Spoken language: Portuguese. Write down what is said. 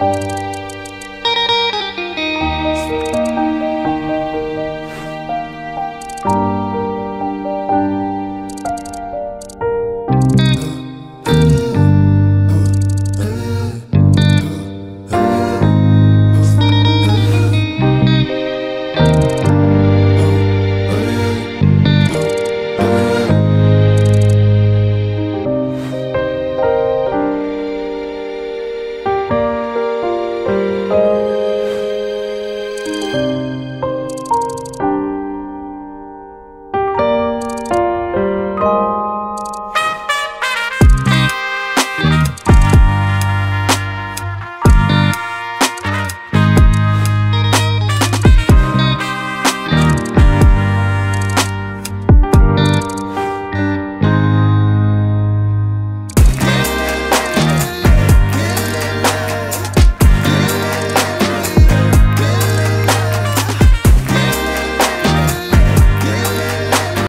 Música